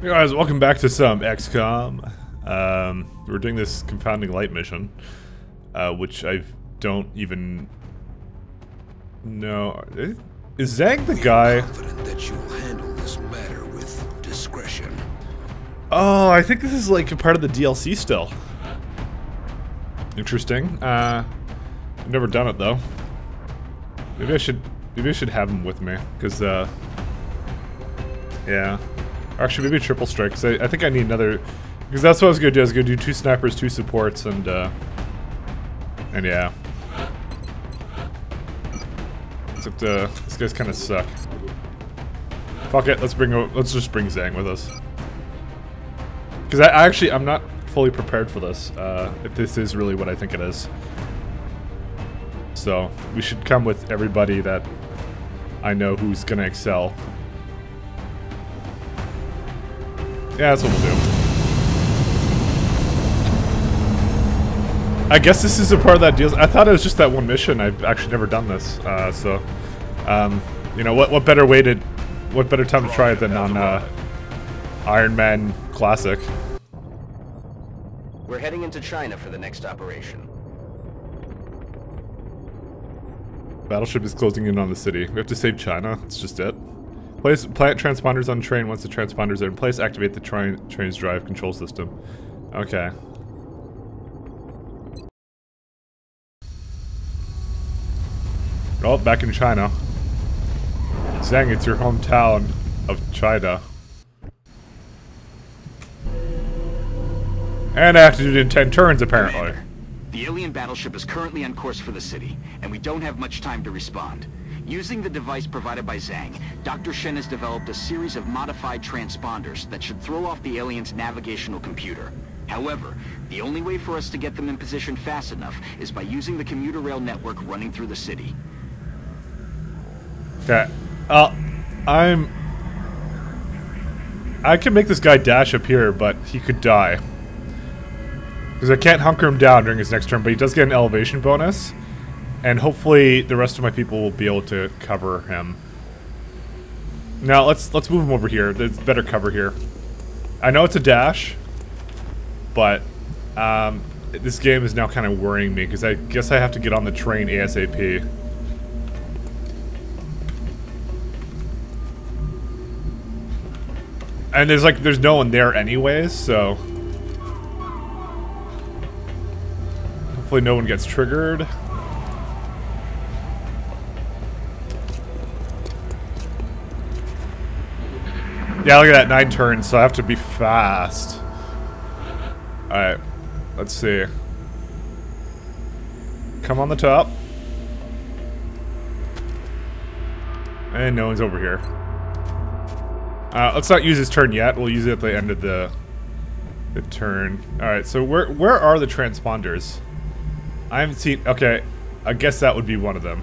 Hey guys, welcome back to some XCOM. Um, we're doing this confounding light mission, uh, which I don't even know. Is Zhang the guy? Confident that you'll handle this matter with discretion. Oh, I think this is like a part of the DLC still. Interesting. Uh, I've never done it though. Maybe I should. Maybe I should have him with me, because uh, yeah. Actually, maybe triple strike, because I, I think I need another... Because that's what I was going to do. I was going to do two snipers, two supports, and, uh... And yeah. Except, uh, this guy's kind of suck. Fuck it, let's bring... Let's just bring Zhang with us. Because I, I actually... I'm not fully prepared for this, uh, if this is really what I think it is. So, we should come with everybody that I know who's gonna excel. Yeah, that's what we'll do. I guess this is a part of that deal. I thought it was just that one mission. I've actually never done this, uh, so um, you know what? What better way to, what better time to try it than on uh, Ironman Classic? We're heading into China for the next operation. Battleship is closing in on the city. We have to save China. That's just it. Place plant transponders on train. Once the transponders are in place, activate the train train's drive control system. Okay. Oh, back in China. Zhang, it's your hometown of China. And I have to do it in 10 turns, apparently. The alien battleship is currently on course for the city, and we don't have much time to respond. Using the device provided by Zhang, Dr. Shen has developed a series of modified transponders that should throw off the alien's navigational computer. However, the only way for us to get them in position fast enough is by using the commuter rail network running through the city. Okay. Uh, I'm... I can make this guy dash up here, but he could die. Because I can't hunker him down during his next turn, but he does get an elevation bonus. And hopefully the rest of my people will be able to cover him. Now let's let's move him over here. There's better cover here. I know it's a dash, but um, this game is now kind of worrying me because I guess I have to get on the train ASAP. And there's like there's no one there anyways, so hopefully no one gets triggered. Yeah, look at that, nine turns, so I have to be fast. Alright, let's see. Come on the top. And no one's over here. Uh, let's not use his turn yet. We'll use it at the end of the the turn. All right. So where where are the transponders? I haven't seen. Okay, I guess that would be one of them.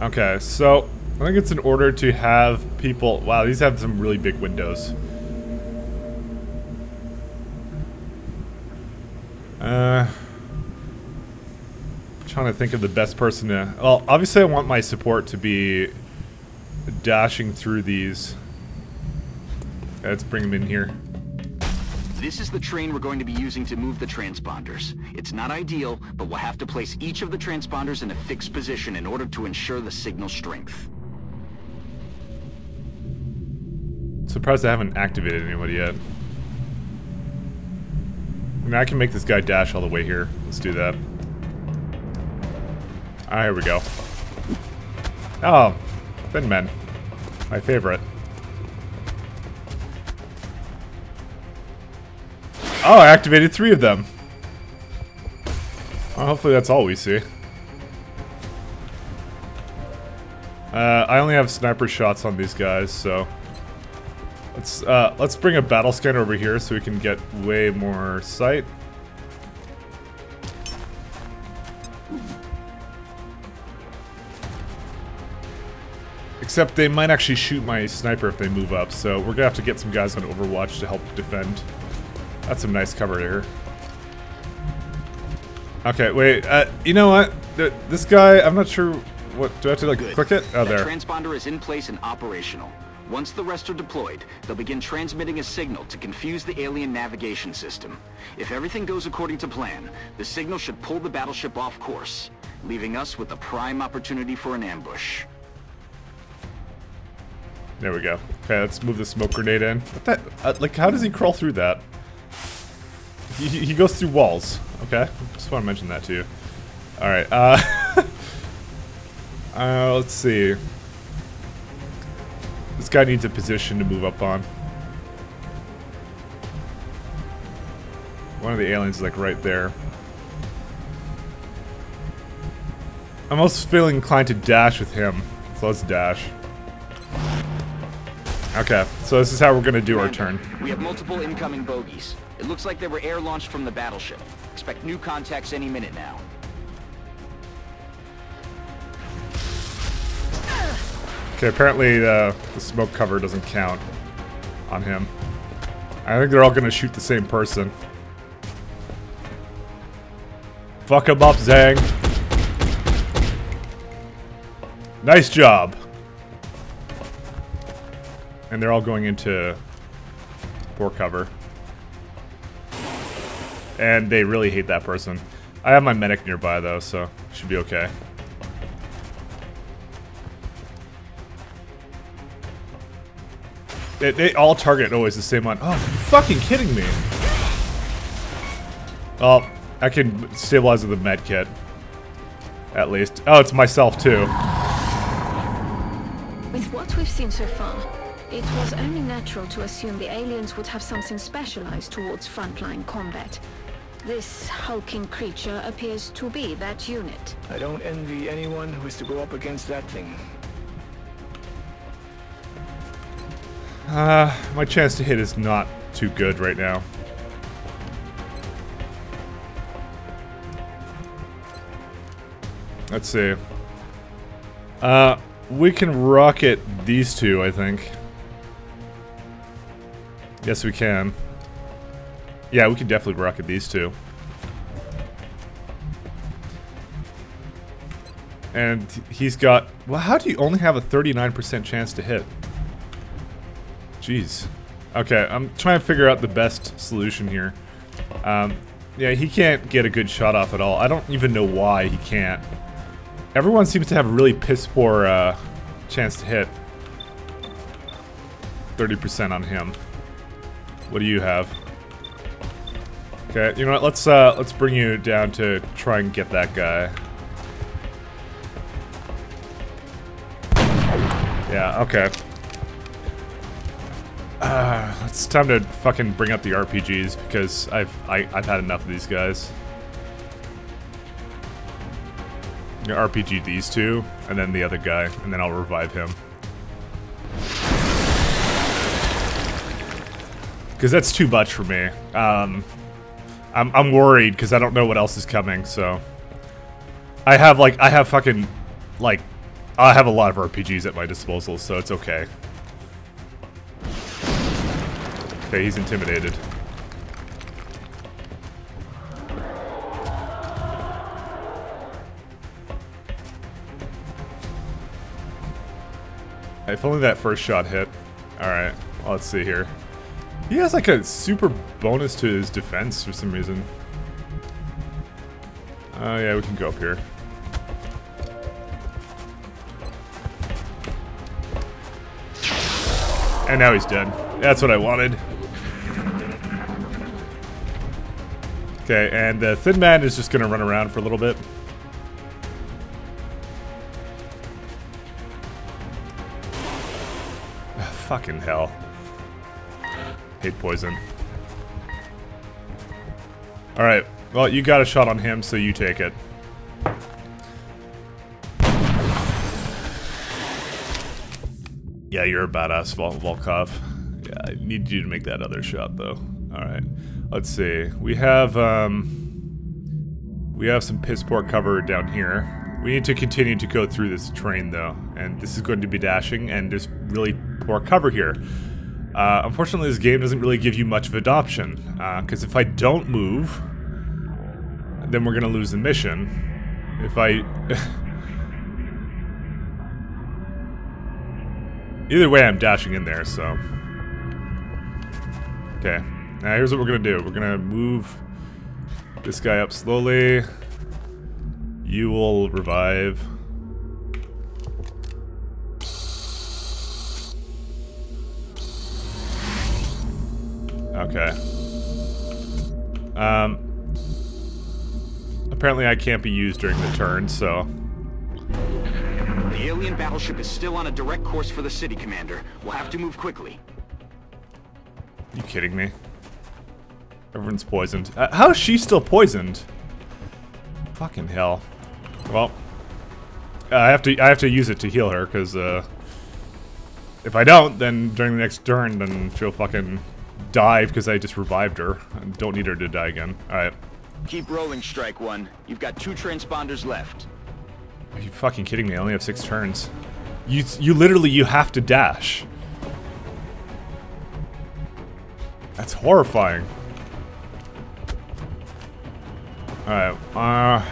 Okay, so I think it's in order to have people. Wow, these have some really big windows. Uh, trying to think of the best person to. Well, obviously, I want my support to be dashing through these. Let's bring them in here. This is the train we're going to be using to move the transponders. It's not ideal, but we'll have to place each of the transponders in a fixed position in order to ensure the signal strength. Surprised I haven't activated anybody yet. I mean, I can make this guy dash all the way here. Let's do that. Ah, here we go. Oh, Thin Men. My favorite. Oh, I activated three of them. Well, hopefully that's all we see. Uh, I only have sniper shots on these guys, so... Let's, uh, let's bring a battle scanner over here so we can get way more sight. Except they might actually shoot my sniper if they move up, so we're gonna have to get some guys on Overwatch to help defend. That's some nice cover here. Okay, wait. Uh, you know what? Th this guy, I'm not sure What do I have to like click it? Oh, That there. transponder is in place and operational. Once the rest are deployed, they'll begin transmitting a signal to confuse the alien navigation system. If everything goes according to plan, the signal should pull the battleship off course, leaving us with a prime opportunity for an ambush. There we go. Okay, let's move the smoke grenade in. What that? Uh, like, how does he crawl through that? He, he goes through walls. Okay, just want to mention that to you. All right. Uh, uh, let's see. This guy needs a position to move up on. One of the aliens is like right there. I'm almost feeling inclined to dash with him. So let's dash. Okay, so this is how we're gonna do our turn. We have multiple incoming bogies. It looks like they were air launched from the battleship. Expect new contacts any minute now. Okay, apparently uh, the smoke cover doesn't count on him. I think they're all gonna shoot the same person. Fuck him up, Zhang. Nice job. And they're all going into for cover. And they really hate that person. I have my medic nearby though, so should be okay. They, they all target always the same one. Oh, fucking kidding me. Oh, I can stabilize with a med kit. At least. Oh, it's myself too. With what we've seen so far, it was only natural to assume the aliens would have something specialized towards frontline combat. This hulking creature appears to be that unit. I don't envy anyone who is to go up against that thing. Uh, my chance to hit is not too good right now. Let's see. Uh, we can rocket these two, I think. Yes, we can. Yeah, we can definitely rocket these two. And he's got... Well, how do you only have a 39% chance to hit? Jeez. Okay, I'm trying to figure out the best solution here. Um, yeah, he can't get a good shot off at all. I don't even know why he can't. Everyone seems to have a really piss poor uh, chance to hit. 30% on him. What do you have? Okay, you know what? Let's uh, let's bring you down to try and get that guy. Yeah. Okay. Uh, it's time to fucking bring up the RPGs because I've I, I've had enough of these guys. Yeah, RPG these two, and then the other guy, and then I'll revive him. Because that's too much for me. Um, I'm I'm worried because I don't know what else is coming. So I have like I have fucking like I have a lot of RPGs at my disposal, so it's okay. Okay, he's intimidated. If only that first shot hit. Alright, well, let's see here. He has like a super bonus to his defense for some reason. Oh yeah, we can go up here. And now he's dead. That's what I wanted. Okay, and the Thin Man is just gonna run around for a little bit. Ah, fucking hell. Hate poison. Alright, well, you got a shot on him, so you take it. Yeah, you're a badass, Vol Volkov. Yeah, I need you to make that other shot, though. Alright, let's see. We have, um... We have some piss poor cover down here. We need to continue to go through this train, though. And this is going to be dashing, and there's really poor cover here. Uh, unfortunately, this game doesn't really give you much of adoption, because uh, if I don't move, then we're going to lose the mission. If I... Either way, I'm dashing in there, so... Okay. Now, here's what we're going to do. We're going to move this guy up slowly. You will revive. Okay. Um. Apparently I can't be used during the turn, so... The alien battleship is still on a direct course for the city, Commander. We'll have to move quickly. You kidding me? Everyone's poisoned. Uh, how is she still poisoned? Fucking hell. Well, I have to I have to use it to heal her because uh, if I don't, then during the next turn, then she'll fucking die because I just revived her. I don't need her to die again. All right. Keep rolling, Strike One. You've got two transponders left. Are you fucking kidding me? I only have six turns. You you literally you have to dash. That's horrifying. Alright, uh...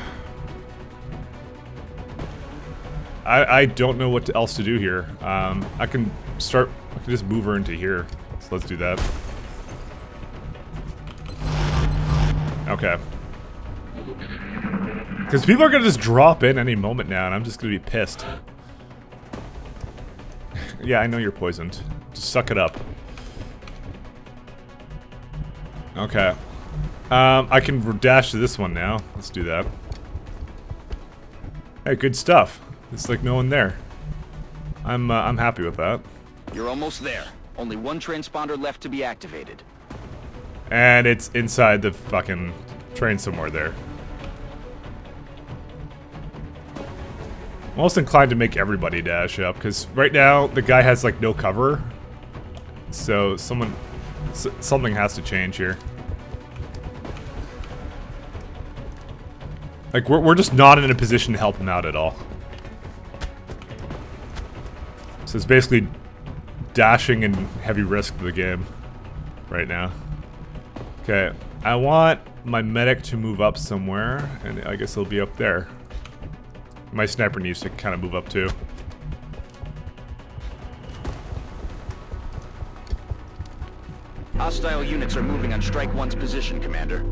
I, I don't know what else to do here. Um, I can start... I can just move her into here. So let's do that. Okay. Because people are going to just drop in any moment now, and I'm just going to be pissed. yeah, I know you're poisoned. Just suck it up. Okay. Um, I can dash to this one now. Let's do that. Hey, good stuff. It's like no one there. I'm, uh, I'm happy with that. You're almost there. Only one transponder left to be activated. And it's inside the fucking train somewhere there. I'm almost inclined to make everybody dash up, because right now, the guy has, like, no cover. So, someone... something has to change here. Like, we're, we're just not in a position to help him out at all. So it's basically dashing and heavy risk to the game right now. Okay, I want my medic to move up somewhere, and I guess he'll be up there. My sniper needs to kind of move up too. Hostile units are moving on Strike One's position, Commander.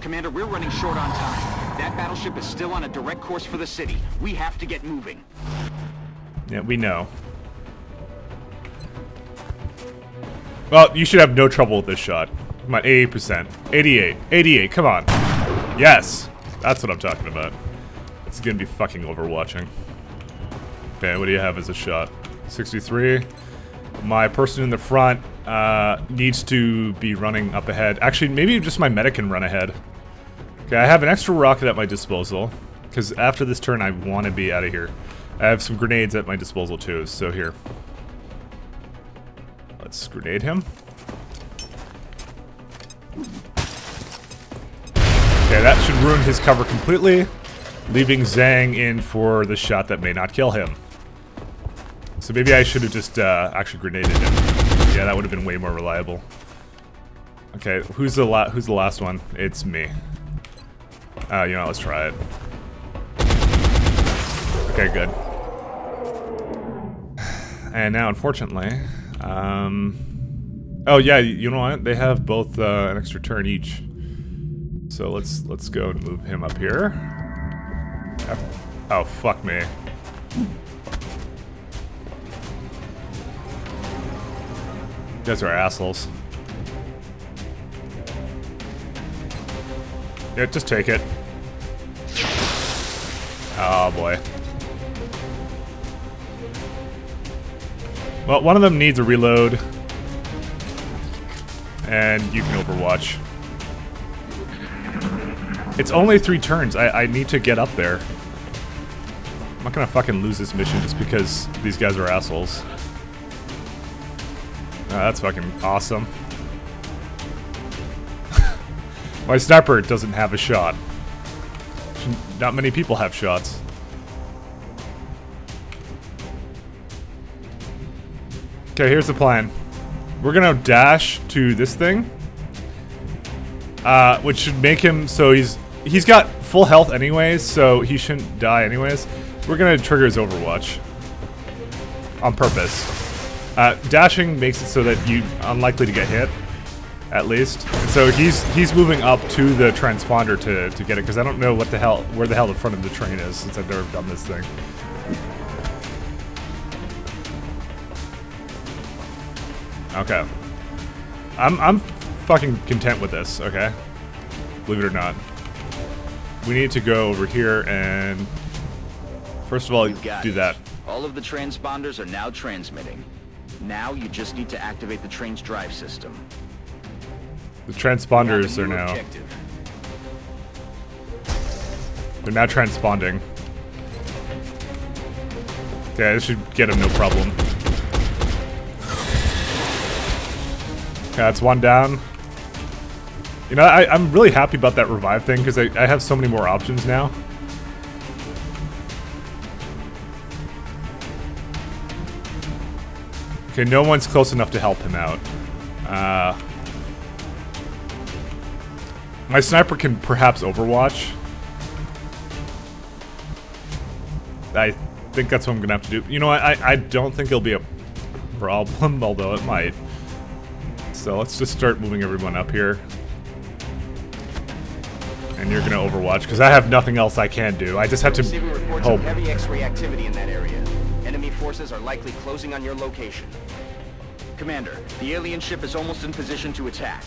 Commander, we're running short on time. That battleship is still on a direct course for the city. We have to get moving. Yeah, we know. Well, you should have no trouble with this shot. Come on, 88%. 88. 88, come on. Yes! That's what I'm talking about. It's gonna be fucking overwatching. Okay, what do you have as a shot? 63. My person in the front uh, needs to be running up ahead. Actually, maybe just my medic can run ahead. Okay, I have an extra rocket at my disposal. Because after this turn, I want to be out of here. I have some grenades at my disposal too, so here. Let's grenade him. Okay, that should ruin his cover completely, leaving Zhang in for the shot that may not kill him. So maybe I should have just uh, actually grenaded him. Yeah, that would have been way more reliable. Okay, who's the la who's the last one? It's me. Uh, you know, let's try it. Okay, good. And now, unfortunately, um, oh yeah, you know what? They have both uh, an extra turn each. So let's let's go and move him up here. Oh fuck me. You guys are assholes. Yeah, just take it. Oh boy. Well, one of them needs a reload. And you can overwatch. It's only three turns. I, I need to get up there. I'm not gonna fucking lose this mission just because these guys are assholes. Oh, that's fucking awesome. My sniper doesn't have a shot. Not many people have shots. Okay, here's the plan. We're gonna dash to this thing. Uh, which should make him so he's he's got full health anyways, so he shouldn't die anyways. We're gonna trigger his overwatch. On purpose. Uh, dashing makes it so that you're unlikely to get hit, at least. So he's he's moving up to the transponder to, to get it because I don't know what the hell where the hell the front of the train is since I've never done this thing. Okay. I'm I'm fucking content with this. Okay, believe it or not. We need to go over here and first of all got do it. that. All of the transponders are now transmitting. Now you just need to activate the train's drive system. The transponders are now objective. they're now transponding. Yeah, this should get him no problem. Okay, that's one down. You know, I, I'm really happy about that revive thing because I, I have so many more options now. Okay, no one's close enough to help him out. Uh, my sniper can perhaps overwatch. I think that's what I'm gonna have to do. You know? I, I don't think it'll be a problem, although it might. So let's just start moving everyone up here. And you're gonna overwatch, because I have nothing else I can do. I just have to hope. heavy X-ray activity in that area. Enemy forces are likely closing on your location. Commander, the alien ship is almost in position to attack.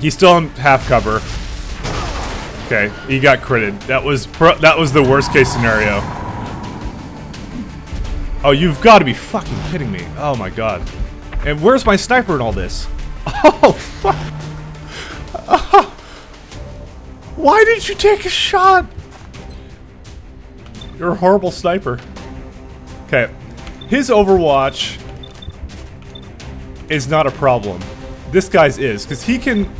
He's still in half cover. Okay, he got critted. That was pro that was the worst case scenario. Oh, you've got to be fucking kidding me. Oh my god. And where's my sniper in all this? Oh, fuck. Why did you take a shot? You're a horrible sniper. Okay. His Overwatch is not a problem. This guy's is, because he can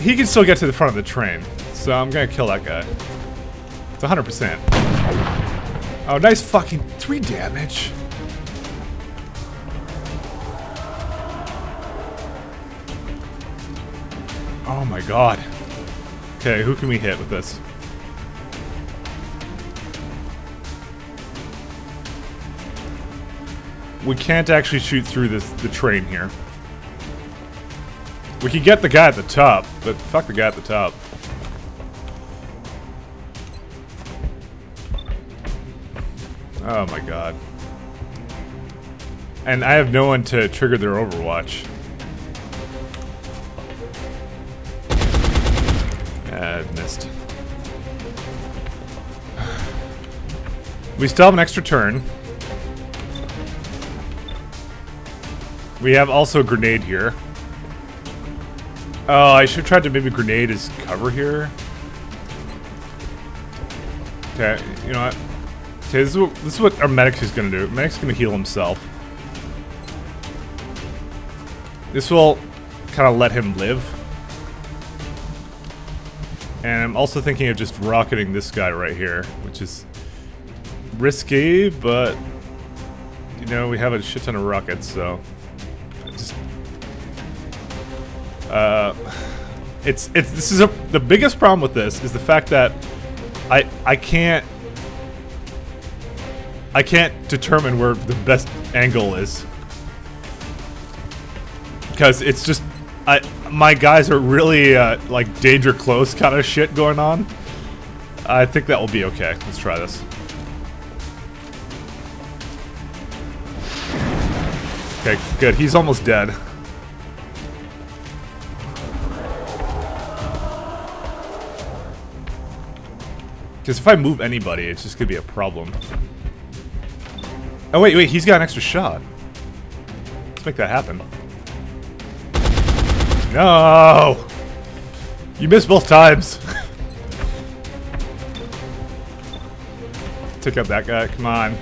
he can still get to the front of the train. So I'm gonna kill that guy. It's 100%. Oh, nice fucking three damage. Oh my god. Okay, who can we hit with this? We can't actually shoot through this the train here. We could get the guy at the top, but fuck the guy at the top. Oh my god. And I have no one to trigger their overwatch. I missed. We still have an extra turn. We have also a grenade here. Oh, I should try to maybe grenade his cover here. Okay, you know what? Okay, this is what, this is what our medic is gonna do. Medic's gonna heal himself. This will kind of let him live. And I'm also thinking of just rocketing this guy right here, which is risky, but you know, we have a shit ton of rockets, so just uh, it's it's this is a the biggest problem with this is the fact that I I can't I can't determine where the best angle is. Because it's just I my guys are really uh, like danger close kind of shit going on. I think that will be okay. Let's try this. Okay, good. He's almost dead. Because if I move anybody, it's just gonna be a problem. Oh wait, wait, he's got an extra shot. Let's make that happen. No! You missed both times. Take out that guy, come on.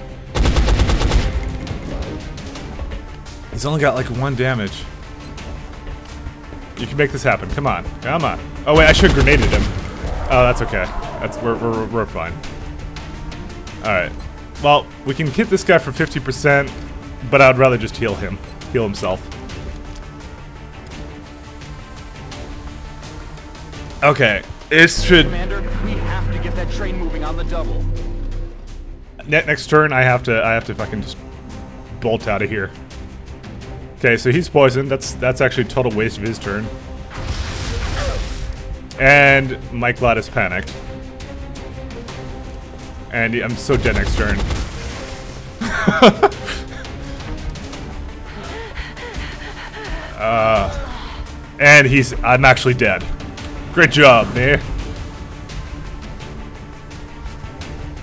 He's only got like one damage. You can make this happen, come on, come on. Oh wait, I should have grenaded him. Oh, that's okay. That's we're we're, we're fine. All right. Well, we can hit this guy for 50%, but I'd rather just heal him, heal himself. Okay, it should. Commander, we have to get that train moving on the double. next turn, I have to I have to fucking just bolt out of here. Okay, so he's poisoned. That's that's actually a total waste of his turn. And Mike Lat is panicked. And I'm so dead next turn. uh, and he's I'm actually dead. Great job, man.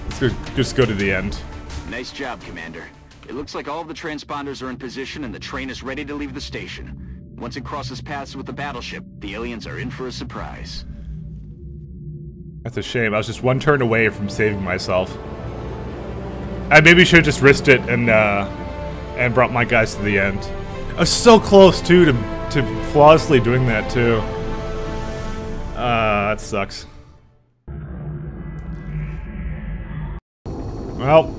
Let's go, just go to the end. Nice job, Commander. It looks like all of the transponders are in position and the train is ready to leave the station. Once it crosses paths with the battleship, the aliens are in for a surprise. That's a shame. I was just one turn away from saving myself. I maybe should have just risked it and uh, and brought my guys to the end. I was so close too to to flawlessly doing that too. Uh, that sucks. Well,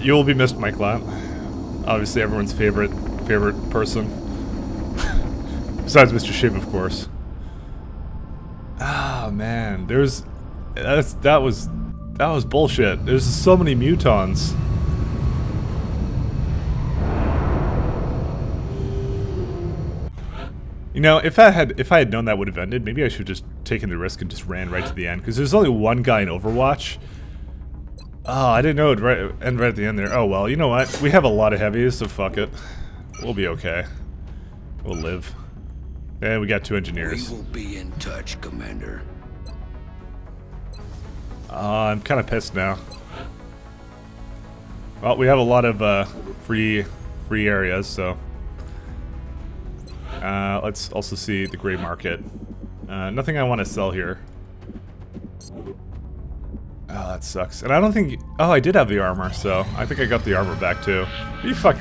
you will be missed, Mike Lat. Obviously, everyone's favorite favorite person, besides Mr. Shiv, of course. Ah man, there's that's that was that was bullshit. There's so many mutons. You know, if I had if I had known that would have ended, maybe I should have just taken the risk and just ran right to the end. Because there's only one guy in Overwatch. Oh, I didn't know it would right, end right at the end there. Oh well, you know what? We have a lot of heavies, so fuck it. We'll be okay. We'll live. And we got two engineers. We will be in touch, Commander. Uh, I'm kind of pissed now. Well, we have a lot of uh, free free areas, so uh, let's also see the gray market. Uh, nothing I want to sell here. Oh, that sucks. And I don't think... Oh, I did have the armor, so I think I got the armor back, too. You fuck...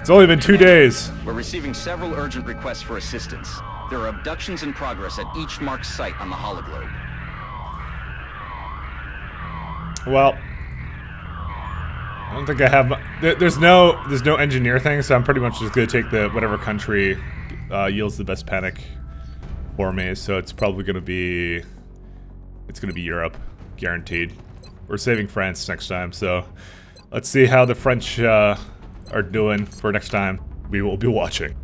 It's only been two days. We're receiving several urgent requests for assistance. There are abductions in progress at each marked site on the hologlobe. Well, I don't think I have. There, there's no there's no engineer thing, so I'm pretty much just gonna take the whatever country uh, yields the best panic for me. So it's probably gonna be it's gonna be Europe, guaranteed. We're saving France next time, so let's see how the French uh, are doing for next time. We will be watching.